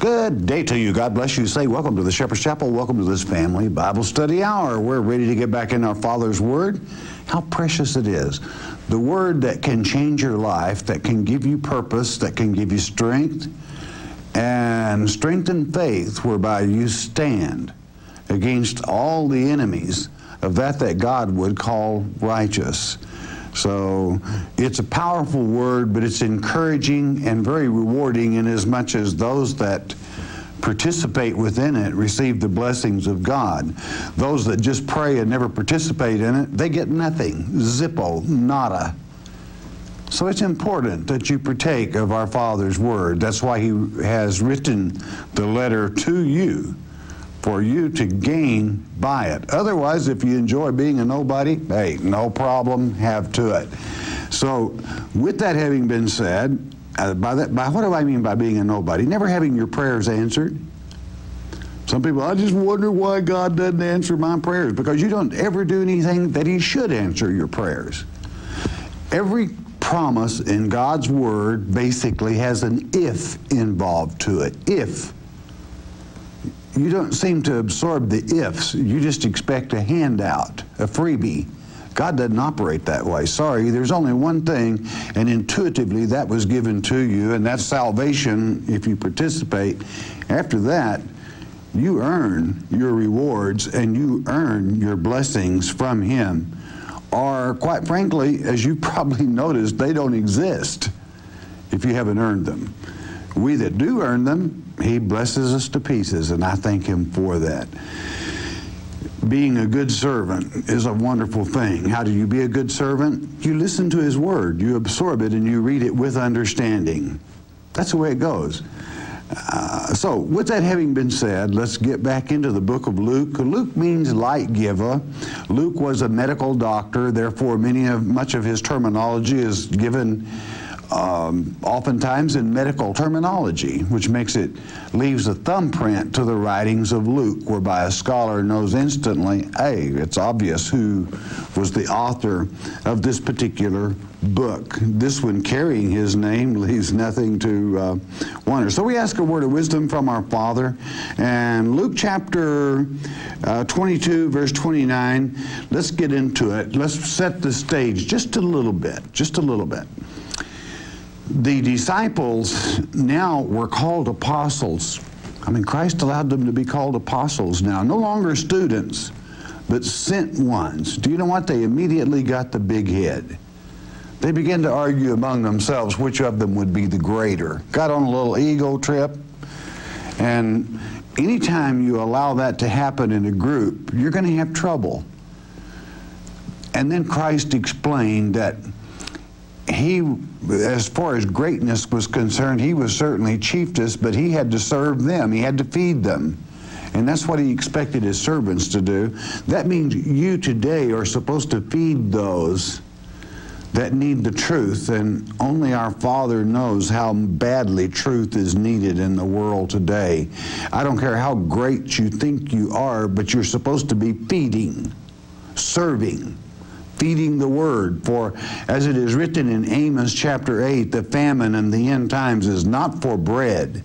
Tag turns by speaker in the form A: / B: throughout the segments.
A: Good day to you. God bless you. Say welcome to the Shepherd's Chapel. Welcome to this family Bible study hour. We're ready to get back in our Father's Word. How precious it is. The Word that can change your life, that can give you purpose, that can give you strength, and strengthen faith whereby you stand against all the enemies of that that God would call righteous. So it's a powerful word, but it's encouraging and very rewarding in as much as those that participate within it receive the blessings of God. Those that just pray and never participate in it, they get nothing. Zippo, nada. So it's important that you partake of our Father's Word. That's why He has written the letter to you for you to gain by it. Otherwise, if you enjoy being a nobody, hey, no problem, have to it. So, with that having been said, uh, by that, by what do I mean by being a nobody? Never having your prayers answered. Some people, I just wonder why God doesn't answer my prayers because you don't ever do anything that He should answer your prayers. Every promise in God's Word basically has an if involved to it. If you don't seem to absorb the ifs. You just expect a handout, a freebie. God doesn't operate that way. Sorry, there's only one thing, and intuitively that was given to you, and that's salvation if you participate. After that, you earn your rewards and you earn your blessings from Him. Or, quite frankly, as you probably noticed, they don't exist if you haven't earned them. We that do earn them, he blesses us to pieces, and I thank Him for that. Being a good servant is a wonderful thing. How do you be a good servant? You listen to His Word, you absorb it, and you read it with understanding. That's the way it goes. Uh, so, with that having been said, let's get back into the book of Luke. Luke means light giver. Luke was a medical doctor, therefore, many of much of his terminology is given um, oftentimes in medical terminology, which makes it leaves a thumbprint to the writings of Luke, whereby a scholar knows instantly, hey, it's obvious who was the author of this particular book. This one carrying his name leaves nothing to uh, wonder. So we ask a word of wisdom from our Father. And Luke chapter uh, 22, verse 29, let's get into it. Let's set the stage just a little bit, just a little bit the disciples now were called apostles. I mean, Christ allowed them to be called apostles now, no longer students, but sent ones. Do you know what? They immediately got the big head. They began to argue among themselves which of them would be the greater. Got on a little ego trip, and anytime you allow that to happen in a group, you're going to have trouble. And then Christ explained that he, as far as greatness was concerned, he was certainly chiefest, but he had to serve them. He had to feed them. And that's what he expected his servants to do. That means you today are supposed to feed those that need the truth, and only our Father knows how badly truth is needed in the world today. I don't care how great you think you are, but you're supposed to be feeding, serving feeding the word. For as it is written in Amos chapter 8, the famine in the end times is not for bread,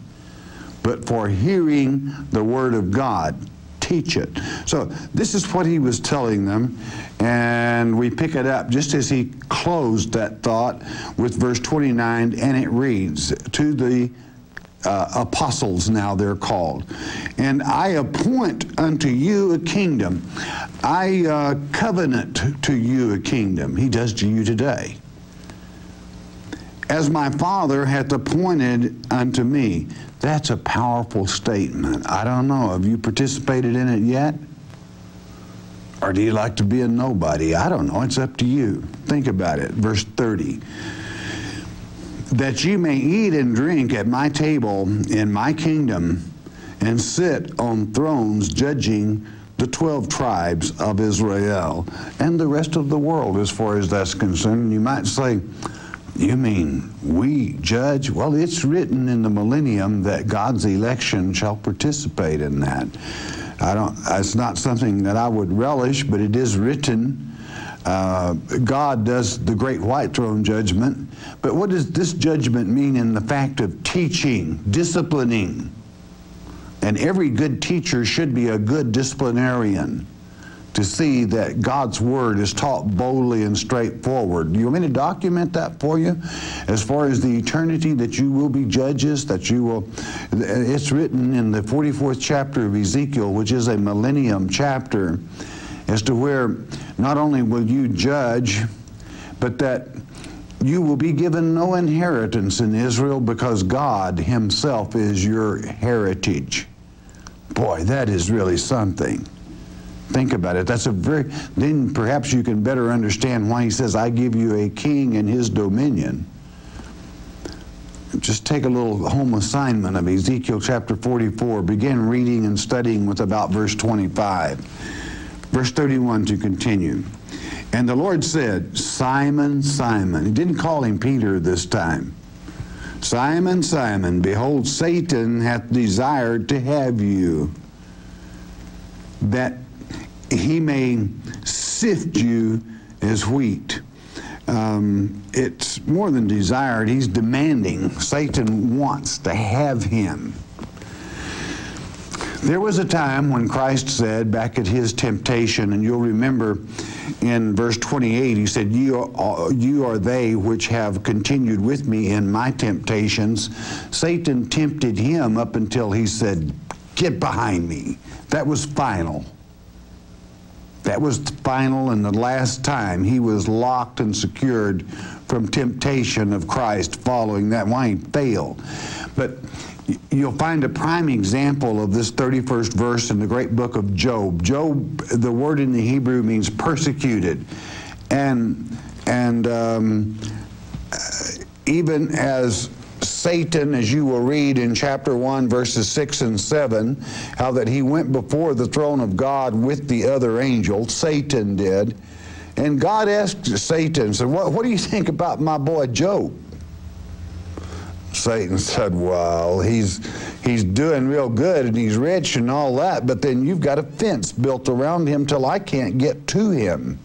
A: but for hearing the word of God. Teach it. So this is what he was telling them, and we pick it up just as he closed that thought with verse 29, and it reads, To the uh, apostles now they're called. And I appoint unto you a kingdom. I uh, covenant to you a kingdom. He does to you today. As my Father hath appointed unto me. That's a powerful statement. I don't know. Have you participated in it yet? Or do you like to be a nobody? I don't know. It's up to you. Think about it. Verse 30 that you may eat and drink at my table in my kingdom and sit on thrones judging the 12 tribes of Israel and the rest of the world as far as that's concerned. You might say, you mean we judge? Well, it's written in the millennium that God's election shall participate in that. I don't. It's not something that I would relish, but it is written. Uh, God does the great white throne judgment. But what does this judgment mean in the fact of teaching, disciplining? And every good teacher should be a good disciplinarian to see that God's word is taught boldly and straightforward. Do you want me to document that for you? As far as the eternity that you will be judges, that you will, it's written in the 44th chapter of Ezekiel, which is a millennium chapter, as to where not only will you judge, but that you will be given no inheritance in Israel because God Himself is your heritage. Boy, that is really something. Think about it. That's a very, then perhaps you can better understand why he says, I give you a king and his dominion. Just take a little home assignment of Ezekiel chapter 44. Begin reading and studying with about verse 25. Verse 31 to continue. And the Lord said, Simon, Simon. He didn't call him Peter this time. Simon, Simon, behold, Satan hath desired to have you, that he may sift you as wheat. Um, it's more than desired, he's demanding. Satan wants to have him. There was a time when Christ said, back at his temptation, and you'll remember in verse 28, he said, you are, uh, you are they which have continued with me in my temptations. Satan tempted him up until he said, Get behind me. That was final. That was the final and the last time he was locked and secured from temptation of Christ following that. Why he failed. But you'll find a prime example of this 31st verse in the great book of Job. Job, the word in the Hebrew means persecuted. And, and um, even as Satan, as you will read in chapter 1, verses 6 and 7, how that he went before the throne of God with the other angels, Satan did. And God asked Satan, said, what, what do you think about my boy Job? Satan said, Well, he's, he's doing real good and he's rich and all that, but then you've got a fence built around him till I can't get to him.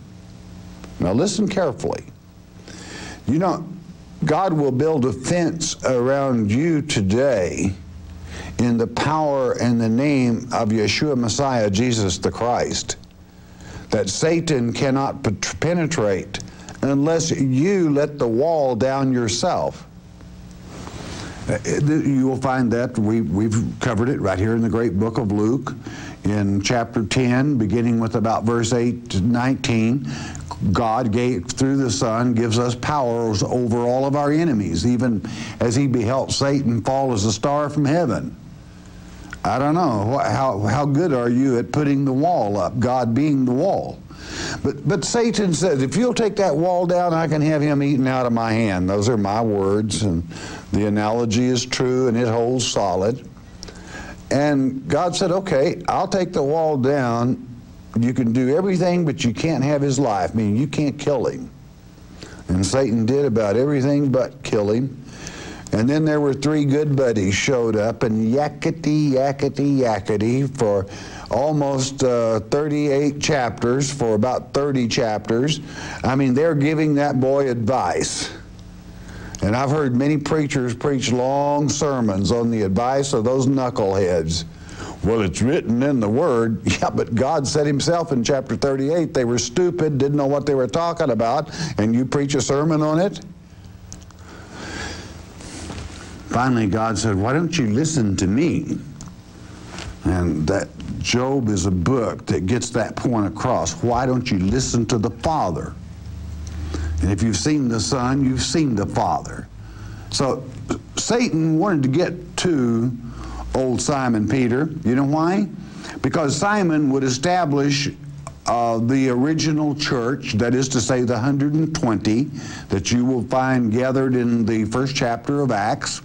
A: Now listen carefully. You know, God will build a fence around you today in the power and the name of Yeshua Messiah, Jesus the Christ, that Satan cannot penetrate unless you let the wall down yourself. Uh, you will find that we, we've covered it right here in the great book of Luke in chapter 10, beginning with about verse 8 to 19. God gave through the Son gives us powers over all of our enemies, even as He beheld Satan fall as a star from heaven. I don't know how how good are you at putting the wall up? God being the wall. But but Satan says, if you'll take that wall down, I can have him eaten out of my hand. Those are my words, and the analogy is true and it holds solid. And God said, okay, I'll take the wall down you can do everything, but you can't have his life, meaning you can't kill him. And Satan did about everything but kill him. And then there were three good buddies showed up and yakety, yakety, yakety for almost uh, 38 chapters, for about 30 chapters. I mean, they're giving that boy advice. And I've heard many preachers preach long sermons on the advice of those knuckleheads. Well, it's written in the Word. Yeah, but God said Himself in chapter 38 they were stupid, didn't know what they were talking about, and you preach a sermon on it? Finally, God said, Why don't you listen to me? And that Job is a book that gets that point across. Why don't you listen to the Father? And if you've seen the Son, you've seen the Father. So Satan wanted to get to old Simon Peter. You know why? Because Simon would establish uh, the original church, that is to say, the 120 that you will find gathered in the first chapter of Acts.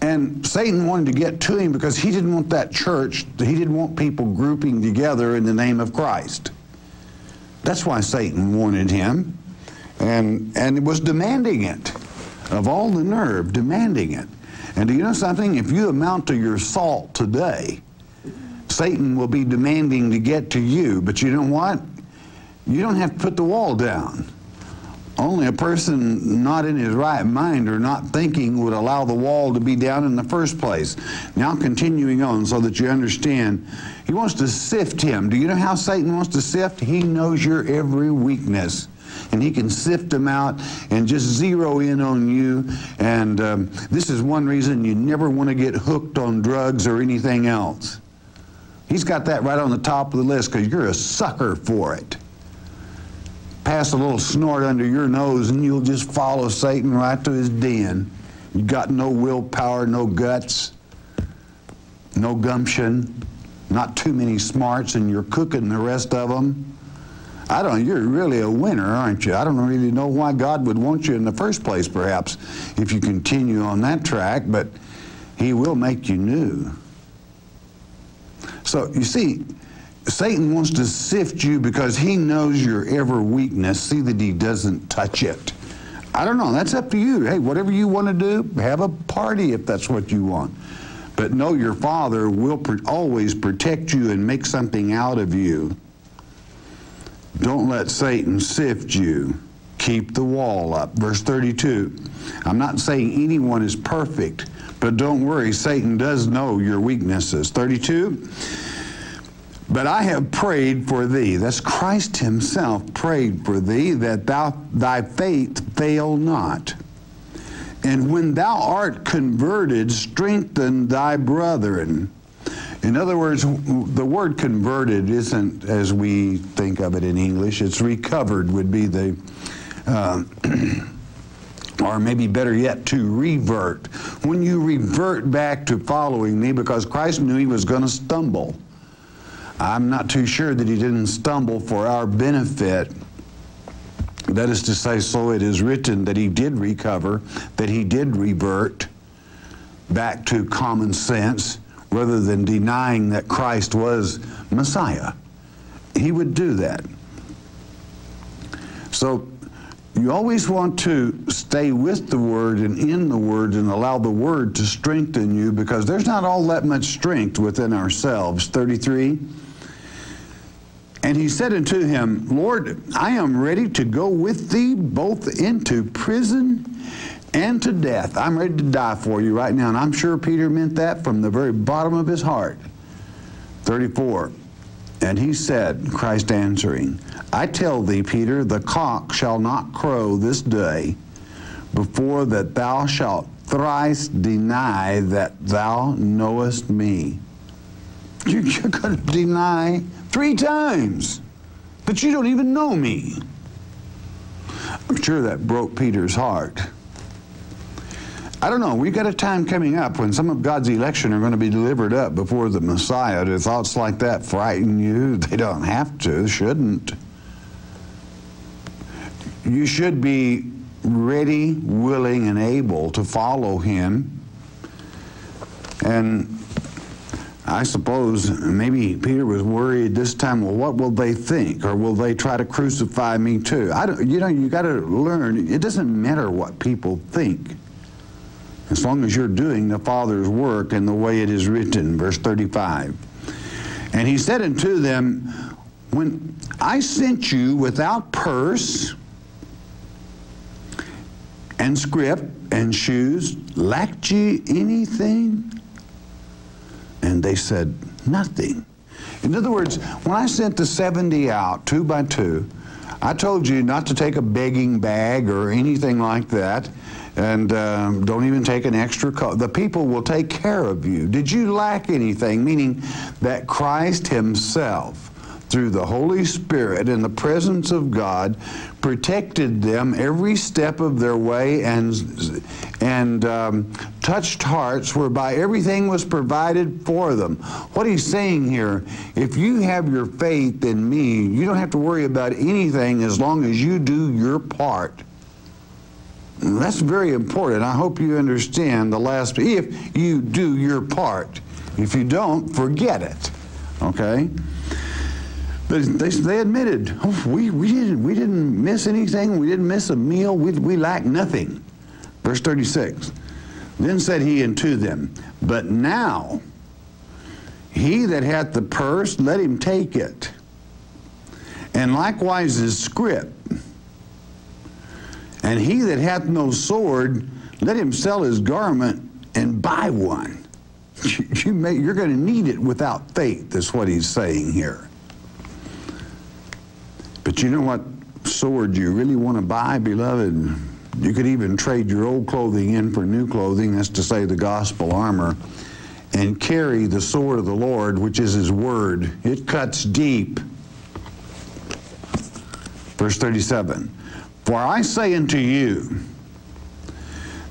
A: And Satan wanted to get to him because he didn't want that church, he didn't want people grouping together in the name of Christ. That's why Satan wanted him and, and was demanding it, of all the nerve, demanding it. And do you know something? If you amount to your salt today, Satan will be demanding to get to you. But you know what? You don't have to put the wall down. Only a person not in his right mind or not thinking would allow the wall to be down in the first place. Now, continuing on so that you understand, he wants to sift him. Do you know how Satan wants to sift? He knows your every weakness and he can sift them out and just zero in on you. And um, this is one reason you never want to get hooked on drugs or anything else. He's got that right on the top of the list because you're a sucker for it. Pass a little snort under your nose and you'll just follow Satan right to his den. You got no willpower, no guts, no gumption, not too many smarts, and you're cooking the rest of them. I don't, you're really a winner, aren't you? I don't really know why God would want you in the first place, perhaps, if you continue on that track, but He will make you new. So, you see, Satan wants to sift you because he knows your ever weakness. See that he doesn't touch it. I don't know. That's up to you. Hey, whatever you want to do, have a party if that's what you want. But know your Father will always protect you and make something out of you. Don't let Satan sift you. Keep the wall up. Verse 32. I'm not saying anyone is perfect, but don't worry, Satan does know your weaknesses. 32. But I have prayed for thee. That's Christ himself prayed for thee that thou, thy faith fail not. And when thou art converted, strengthen thy brethren. In other words, the word converted isn't as we think of it in English. It's recovered would be the, uh, or maybe better yet, to revert. When you revert back to following me, because Christ knew he was going to stumble. I'm not too sure that he didn't stumble for our benefit. That is to say, so it is written that he did recover, that he did revert back to common sense rather than denying that Christ was Messiah. He would do that. So you always want to stay with the Word and in the Word and allow the Word to strengthen you because there's not all that much strength within ourselves. 33. And he said unto him, Lord, I am ready to go with thee both into prison and to death. I'm ready to die for you right now. And I'm sure Peter meant that from the very bottom of his heart. 34. And he said, Christ answering, I tell thee, Peter, the cock shall not crow this day before that thou shalt thrice deny that thou knowest me. You're going to deny three times that you don't even know me. I'm sure that broke Peter's heart. I don't know. We've got a time coming up when some of God's election are going to be delivered up before the Messiah. Do thoughts like that frighten you? They don't have to, shouldn't. You should be ready, willing, and able to follow Him. And I suppose maybe Peter was worried this time, well, what will they think? Or will they try to crucify me too? I don't, you know, you got to learn, it doesn't matter what people think as long as you're doing the Father's work in the way it is written. Verse 35. And he said unto them, When I sent you without purse and scrip and shoes, lacked ye anything? And they said, Nothing. In other words, when I sent the 70 out, two by two, I told you not to take a begging bag or anything like that and um, don't even take an extra coat. The people will take care of you. Did you lack anything? Meaning that Christ Himself, through the Holy Spirit in the presence of God, protected them every step of their way and, and um, touched hearts whereby everything was provided for them. What he's saying here, if you have your faith in me, you don't have to worry about anything as long as you do your part. That's very important. I hope you understand the last, if you do your part. If you don't, forget it. Okay? But they, they admitted, oh, we, we, didn't, we didn't miss anything. We didn't miss a meal. We, we lacked nothing. Verse 36. Then said he unto them, But now he that hath the purse, let him take it. And likewise his scrip. And he that hath no sword, let him sell his garment and buy one. You may, you're going to need it without faith, is what he's saying here. But you know what sword you really want to buy, beloved? You could even trade your old clothing in for new clothing, that's to say the gospel armor, and carry the sword of the Lord, which is his word. It cuts deep. Verse 37 For I say unto you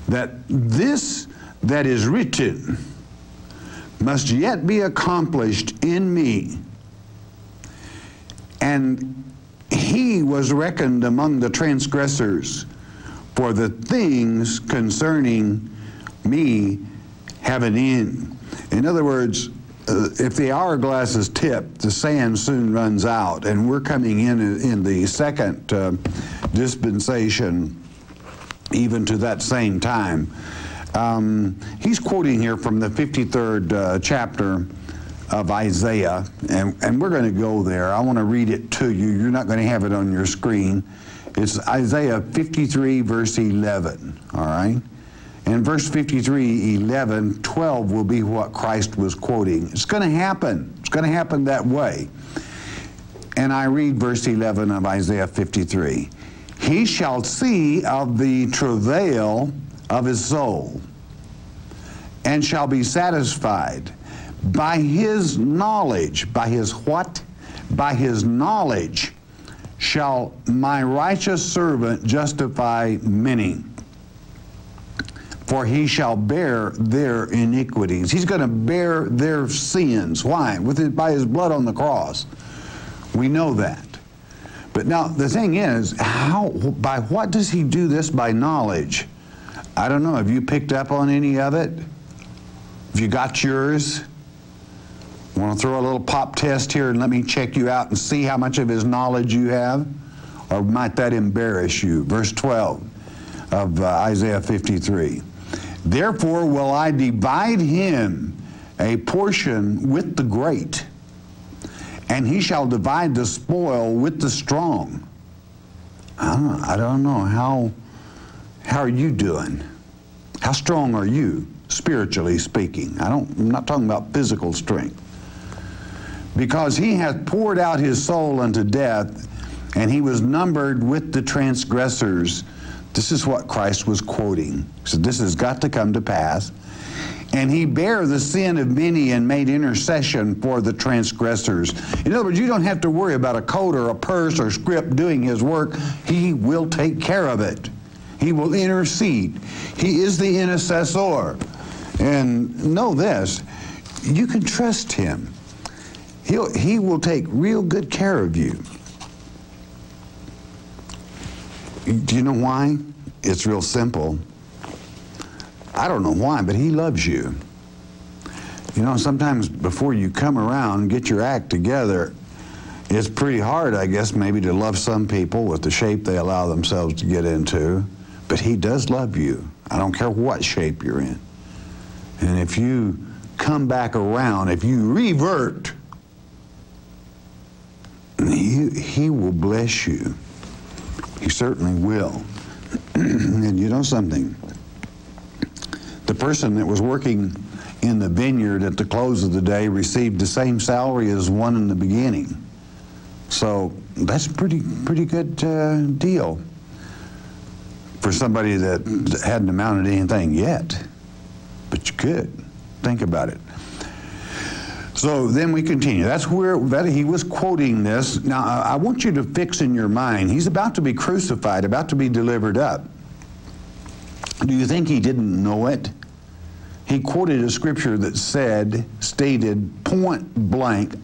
A: that this that is written must yet be accomplished in me. And he was reckoned among the transgressors, for the things concerning me have an end. In other words, uh, if the hourglass is tipped, the sand soon runs out, and we're coming in in the second uh, dispensation, even to that same time. Um, he's quoting here from the 53rd uh, chapter of Isaiah, and, and we're going to go there. I want to read it to you. You're not going to have it on your screen. It's Isaiah 53, verse 11, all right? And verse 53, 11, 12 will be what Christ was quoting. It's going to happen. It's going to happen that way. And I read verse 11 of Isaiah 53. He shall see of the travail of his soul and shall be satisfied by his knowledge. By his what? By his knowledge shall my righteous servant justify many for he shall bear their iniquities. He's going to bear their sins. Why? With his, by his blood on the cross. We know that. But now the thing is, how by what does he do this by knowledge? I don't know. Have you picked up on any of it? Have you got yours? Want to throw a little pop test here and let me check you out and see how much of his knowledge you have? Or might that embarrass you? Verse 12 of uh, Isaiah 53. Therefore will I divide him a portion with the great, and he shall divide the spoil with the strong. I don't, I don't know how how are you doing? How strong are you, spiritually speaking? I don't I'm not talking about physical strength. Because he hath poured out his soul unto death, and he was numbered with the transgressors. This is what Christ was quoting. So this has got to come to pass. And he bare the sin of many and made intercession for the transgressors. In other words, you don't have to worry about a coat or a purse or scrip doing his work. He will take care of it. He will intercede. He is the intercessor. And know this, you can trust him. He'll, he will take real good care of you. Do you know why? It's real simple. I don't know why, but he loves you. You know, sometimes before you come around, get your act together, it's pretty hard, I guess, maybe to love some people with the shape they allow themselves to get into. But he does love you. I don't care what shape you're in. And if you come back around, if you revert, he, he will bless you. He certainly will. and you know something? The person that was working in the vineyard at the close of the day received the same salary as one in the beginning. So that's a pretty, pretty good uh, deal for somebody that hadn't amounted to anything yet. But you could. Think about it. So then we continue. That's where that he was quoting this. Now I want you to fix in your mind. He's about to be crucified, about to be delivered up. Do you think he didn't know it? He quoted a scripture that said, stated point blank,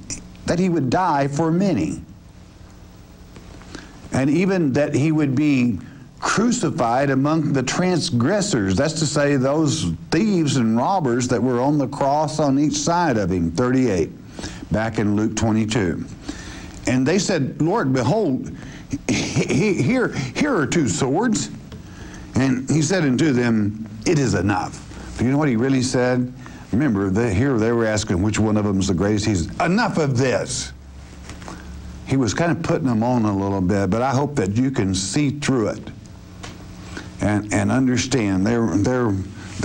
A: that he would die for many. And even that he would be crucified among the transgressors. That's to say, those thieves and robbers that were on the cross on each side of him. 38, back in Luke 22. And they said, Lord, behold, here, here are two swords. And he said unto them, It is enough. But you know what he really said? Remember, they, here they were asking which one of them is the greatest. He's, Enough of this. He was kind of putting them on a little bit, but I hope that you can see through it and, and understand. They're, they're,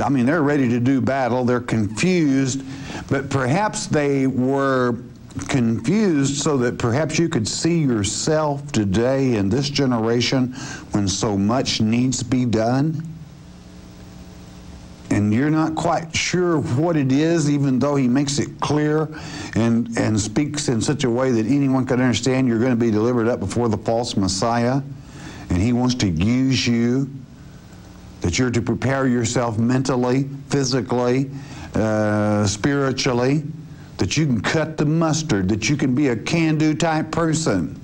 A: I mean, they're ready to do battle. They're confused, but perhaps they were confused so that perhaps you could see yourself today in this generation when so much needs to be done? And you're not quite sure what it is, even though he makes it clear and, and speaks in such a way that anyone could understand you're going to be delivered up before the false Messiah, and he wants to use you, that you're to prepare yourself mentally, physically, uh, spiritually, that you can cut the mustard, that you can be a can do type person.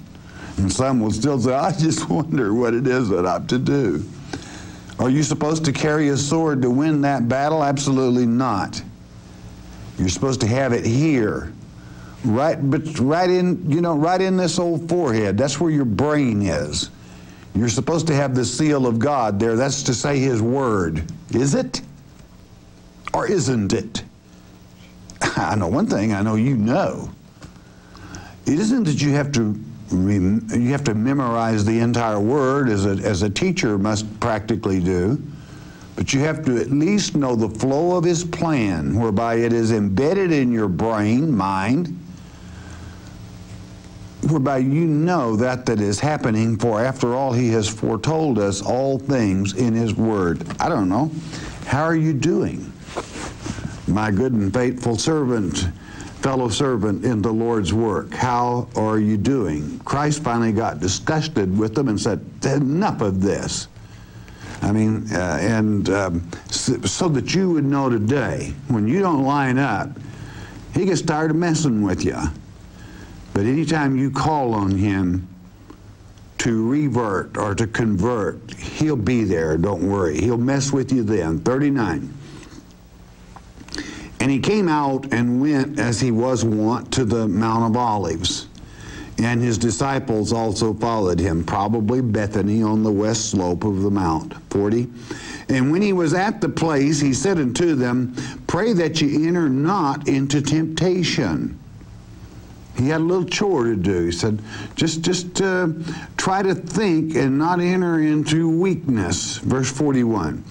A: And some will still say, I just wonder what it is that I'm to do. Are you supposed to carry a sword to win that battle? Absolutely not. You're supposed to have it here. Right, but right in, you know, right in this old forehead. That's where your brain is. You're supposed to have the seal of God there. That's to say His Word. Is it? Or isn't it? I know one thing, I know you know. It isn't that you have to you have to memorize the entire word as a, as a teacher must practically do. But you have to at least know the flow of his plan, whereby it is embedded in your brain, mind, whereby you know that that is happening, for after all, he has foretold us all things in his word. I don't know. How are you doing? My good and faithful servant, fellow servant in the Lord's work. How are you doing? Christ finally got disgusted with them and said, Enough of this. I mean, uh, and um, so, that you would know today, when you don't line up, he gets tired of messing with you. But anytime you call on him to revert or to convert, he'll be there, don't worry. He'll mess with you then. 39. And he came out and went as he was wont to the Mount of Olives. And his disciples also followed him, probably Bethany on the west slope of the mount. 40. And when he was at the place, he said unto them, Pray that ye enter not into temptation. He had a little chore to do. He said, just, just uh, try to think and not enter into weakness. Verse 41.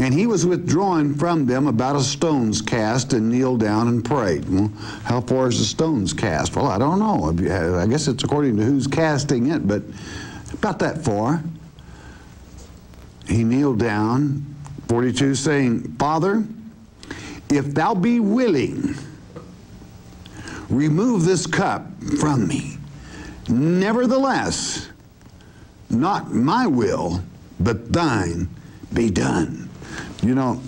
A: And he was withdrawn from them about a stone's cast and kneeled down and prayed. Well, how far is the stone's cast? Well, I don't know. I guess it's according to who's casting it, but about that far. He kneeled down, 42, saying, Father, if thou be willing, remove this cup from me. Nevertheless, not my will, but thine be done. You know,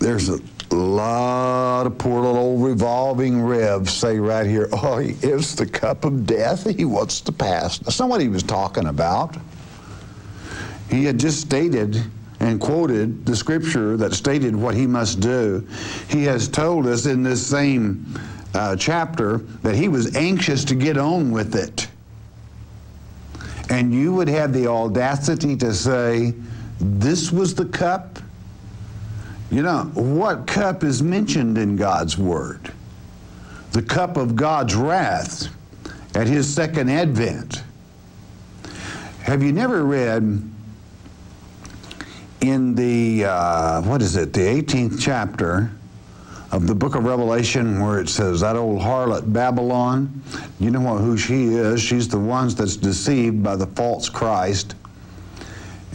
A: there's a lot of poor little old revolving revs say right here, oh, it's the cup of death he wants to pass. That's not what he was talking about. He had just stated and quoted the scripture that stated what he must do. He has told us in this same uh, chapter that he was anxious to get on with it. And you would have the audacity to say, this was the cup you know, what cup is mentioned in God's Word? The cup of God's wrath at His second advent. Have you never read in the, uh, what is it, the 18th chapter of the book of Revelation where it says that old harlot Babylon, you know what, who she is? She's the ones that's deceived by the false Christ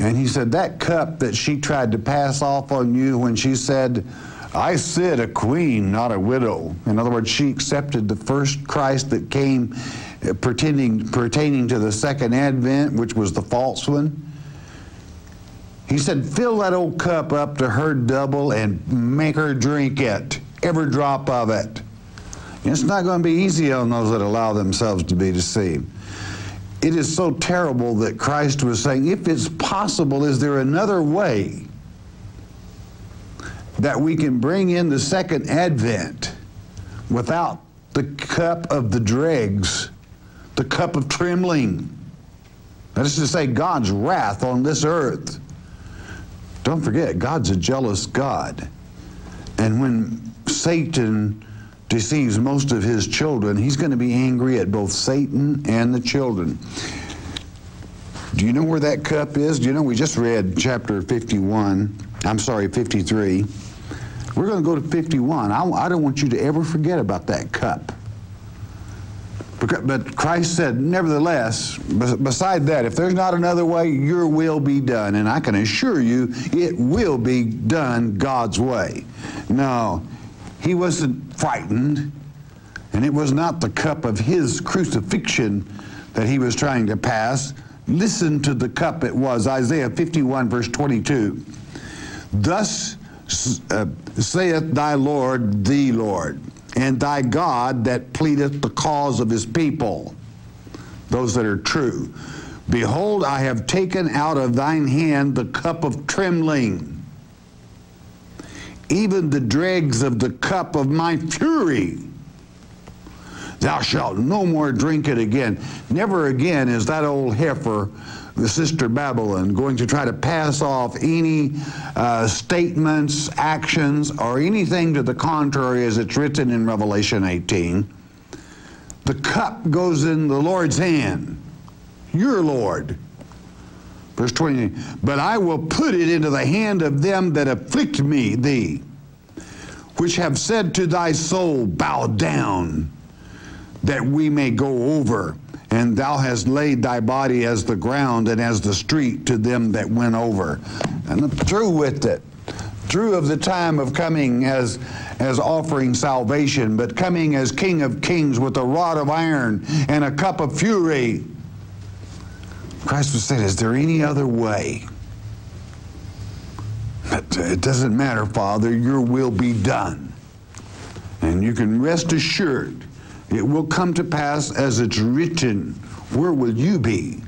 A: and he said, That cup that she tried to pass off on you when she said, I sit a queen, not a widow. In other words, she accepted the first Christ that came uh, pertaining, pertaining to the second advent, which was the false one. He said, Fill that old cup up to her double and make her drink it, every drop of it. it's not going to be easy on those that allow themselves to be deceived. It is so terrible that Christ was saying, if it's possible, is there another way that we can bring in the second advent without the cup of the dregs, the cup of trembling? That is to say, God's wrath on this earth. Don't forget, God's a jealous God. And when Satan deceives most of his children, he's going to be angry at both Satan and the children. Do you know where that cup is? Do you know we just read chapter 51? I'm sorry, 53. We're going to go to 51. I, I don't want you to ever forget about that cup. But Christ said, nevertheless, beside that, if there's not another way, your will be done. And I can assure you, it will be done God's way. No, he wasn't frightened, and it was not the cup of his crucifixion that he was trying to pass. Listen to the cup it was Isaiah 51, verse 22. Thus uh, saith thy Lord, the Lord, and thy God that pleadeth the cause of his people, those that are true. Behold, I have taken out of thine hand the cup of trembling even the dregs of the cup of my fury. Thou shalt no more drink it again. Never again is that old heifer, the sister Babylon, going to try to pass off any uh, statements, actions, or anything to the contrary as it's written in Revelation 18. The cup goes in the Lord's hand, your Lord. Verse 20, but I will put it into the hand of them that afflict me, thee, which have said to thy soul, Bow down, that we may go over. And thou hast laid thy body as the ground and as the street to them that went over. And through with it, true of the time of coming as, as offering salvation, but coming as King of kings with a rod of iron and a cup of fury Christ was saying, Is there any other way? But uh, it doesn't matter, Father, your will be done. And you can rest assured it will come to pass as it's written. Where will you be?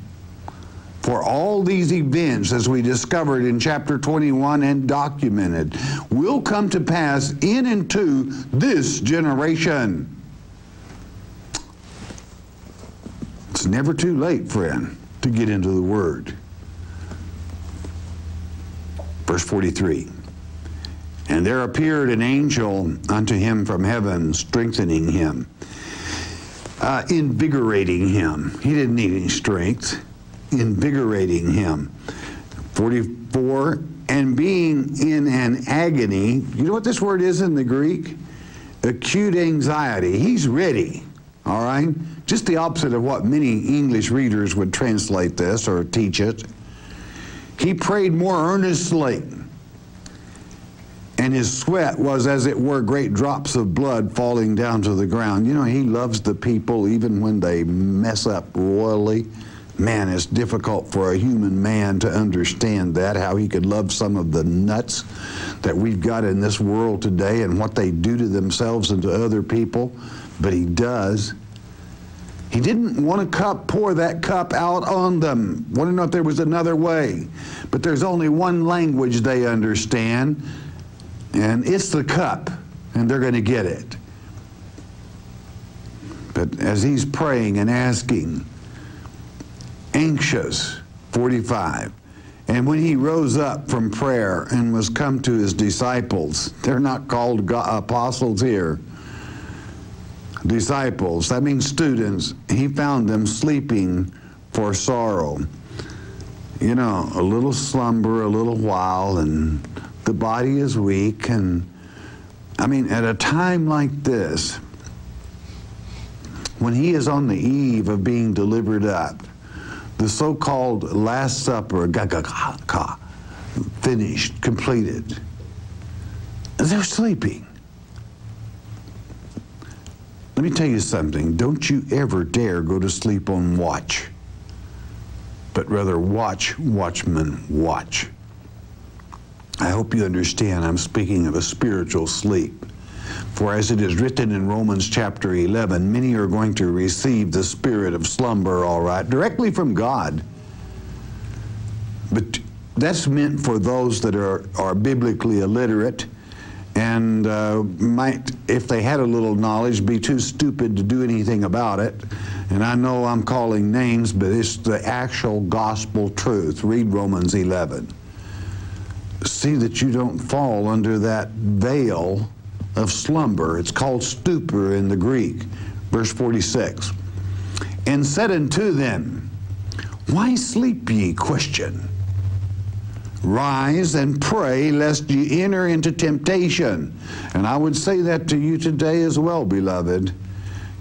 A: For all these events, as we discovered in chapter 21 and documented, will come to pass in and to this generation. It's never too late, friend to get into the Word. Verse 43 And there appeared an angel unto him from heaven, strengthening him, uh, invigorating him. He didn't need any strength, invigorating him. 44 And being in an agony, you know what this word is in the Greek? Acute anxiety. He's ready, all right? Just the opposite of what many English readers would translate this or teach it. He prayed more earnestly, and his sweat was as it were great drops of blood falling down to the ground. You know, he loves the people even when they mess up royally. Man, it's difficult for a human man to understand that, how he could love some of the nuts that we've got in this world today and what they do to themselves and to other people, but he does. He didn't want to cup, pour that cup out on them. Want to know if there was another way. But there's only one language they understand, and it's the cup, and they're going to get it. But as he's praying and asking, anxious, 45, and when he rose up from prayer and was come to his disciples, they're not called apostles here disciples, that means students, he found them sleeping for sorrow. You know, a little slumber, a little while, and the body is weak. And I mean, at a time like this, when he is on the eve of being delivered up, the so called Last Supper, finished, completed, they're sleeping. Let me tell you something. Don't you ever dare go to sleep on watch, but rather watch, watchman, watch. I hope you understand I'm speaking of a spiritual sleep. For as it is written in Romans chapter 11, many are going to receive the spirit of slumber, all right, directly from God. But that's meant for those that are, are biblically illiterate and uh, might, if they had a little knowledge, be too stupid to do anything about it. And I know I'm calling names, but it's the actual gospel truth. Read Romans 11. See that you don't fall under that veil of slumber. It's called stupor in the Greek. Verse 46. And said unto them, Why sleep ye, question? Rise and pray lest ye enter into temptation. And I would say that to you today as well, beloved.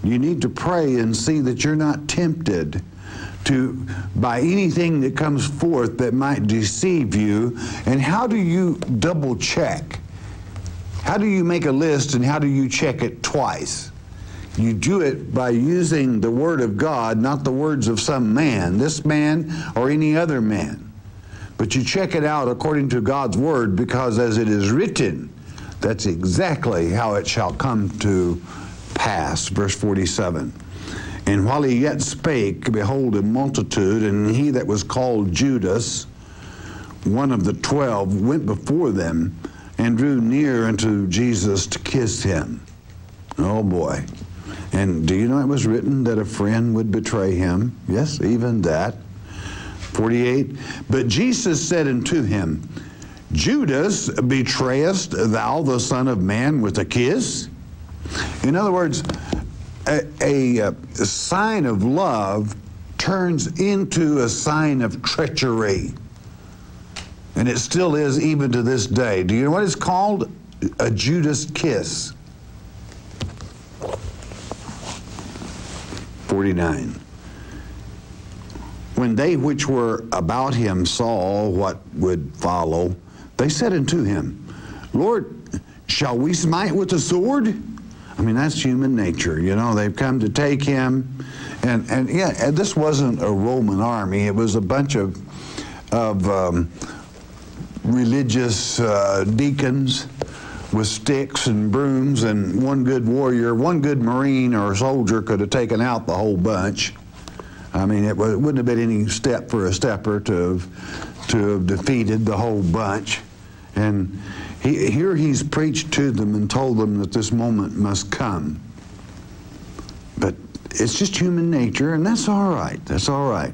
A: You need to pray and see that you're not tempted to by anything that comes forth that might deceive you. And how do you double check? How do you make a list and how do you check it twice? You do it by using the Word of God, not the words of some man, this man or any other man. But you check it out according to God's Word because as it is written, that's exactly how it shall come to pass. Verse 47. And while he yet spake, behold, a multitude, and he that was called Judas, one of the twelve, went before them and drew near unto Jesus to kiss him. Oh boy. And do you know it was written that a friend would betray him? Yes, even that. 48. But Jesus said unto him, Judas, betrayest thou the Son of Man with a kiss? In other words, a, a, a sign of love turns into a sign of treachery. And it still is even to this day. Do you know what it's called? A Judas kiss. 49. When they which were about him saw what would follow, they said unto him, Lord, shall we smite with the sword? I mean, that's human nature. You know, they've come to take him. And, and yeah, this wasn't a Roman army. It was a bunch of, of um, religious uh, deacons with sticks and brooms and one good warrior, one good marine or soldier could have taken out the whole bunch. I mean, it, was, it wouldn't have been any step for a stepper to have, to have defeated the whole bunch. And he, here he's preached to them and told them that this moment must come. But it's just human nature, and that's all right. That's all right.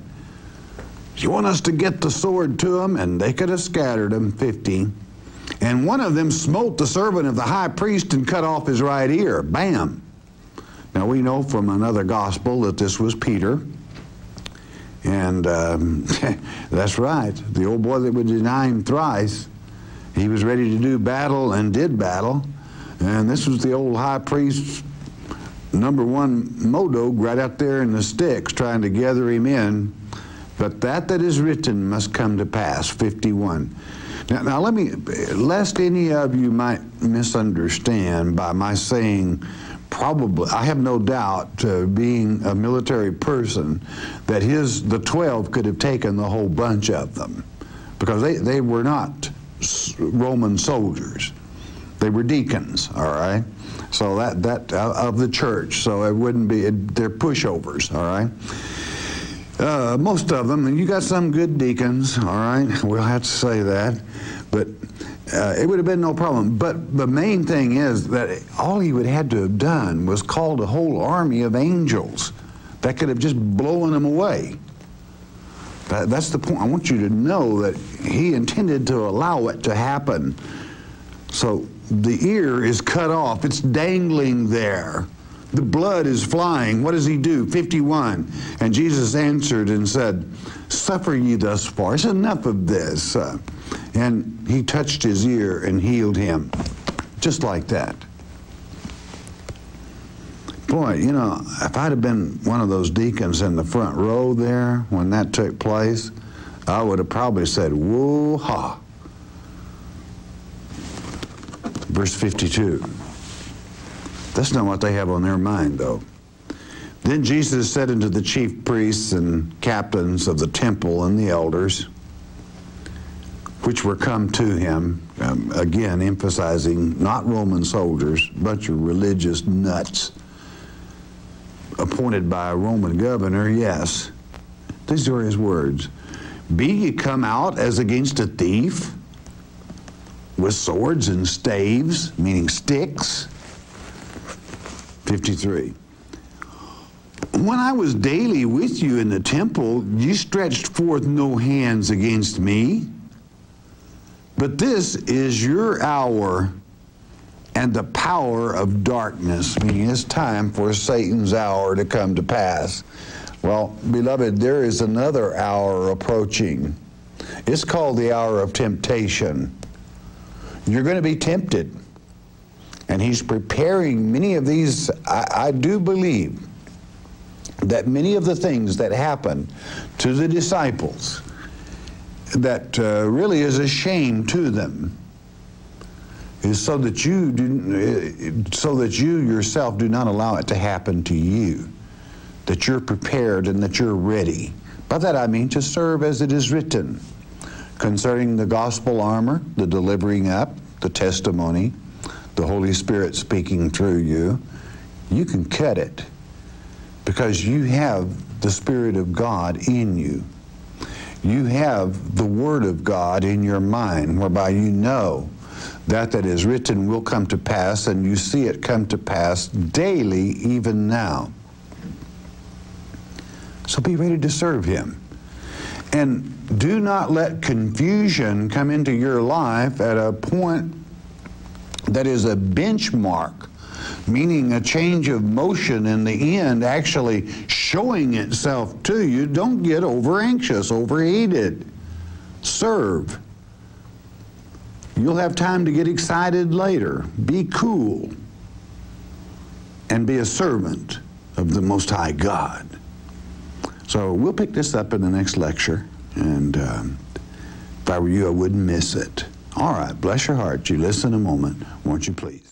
A: You want us to get the sword to them, and they could have scattered them, 50. And one of them smote the servant of the high priest and cut off his right ear. Bam. Now we know from another gospel that this was Peter. And um, that's right. The old boy that would deny him thrice he was ready to do battle and did battle. And this was the old high priest, number one Modog, right out there in the sticks trying to gather him in. But that that is written must come to pass, 51. Now, now let me, lest any of you might misunderstand by my saying, probably, I have no doubt, uh, being a military person, that his, the 12 could have taken the whole bunch of them because they, they were not Roman soldiers. They were deacons, all right? So that, that uh, of the church, so it wouldn't be, it, they're pushovers, all right? Uh, most of them, and you got some good deacons, all right? We'll have to say that. But uh, it would have been no problem. But the main thing is that all he would have had to have done was called a whole army of angels that could have just blown them away. That, that's the point. I want you to know that he intended to allow it to happen. So the ear is cut off, it's dangling there. The blood is flying. What does he do? 51. And Jesus answered and said, Suffer ye thus far. It's enough of this. Uh, and he touched his ear and healed him. Just like that. Boy, you know, if I'd have been one of those deacons in the front row there when that took place, I would have probably said, woo ha. Verse 52. That's not what they have on their mind, though. Then Jesus said unto the chief priests and captains of the temple and the elders, which were come to him, um, again emphasizing not Roman soldiers, bunch of religious nuts appointed by a Roman governor, yes. These are his words. Be ye come out as against a thief with swords and staves, meaning sticks. 53. When I was daily with you in the temple, you stretched forth no hands against me. But this is your hour and the power of darkness, meaning it's time for Satan's hour to come to pass. Well, beloved, there is another hour approaching. It's called the hour of temptation. You're going to be tempted. And he's preparing many of these, I, I do believe that many of the things that happened to the disciples that uh, really is a shame to them is so that you do, so that you yourself do not allow it to happen to you that you're prepared and that you're ready. By that i mean to serve as it is written concerning the gospel armor the delivering up the testimony the holy spirit speaking through you. You can cut it because you have the spirit of god in you you have the word of god in your mind whereby you know that that is written will come to pass, and you see it come to pass daily, even now. So be ready to serve Him. And do not let confusion come into your life at a point that is a benchmark, meaning a change of motion in the end actually showing itself to you. Don't get over anxious, overheated. Serve. You'll have time to get excited later. Be cool and be a servant of the Most High God. So we'll pick this up in the next lecture, and um, if I were you, I wouldn't miss it. All right, bless your heart. You listen a moment, won't you please?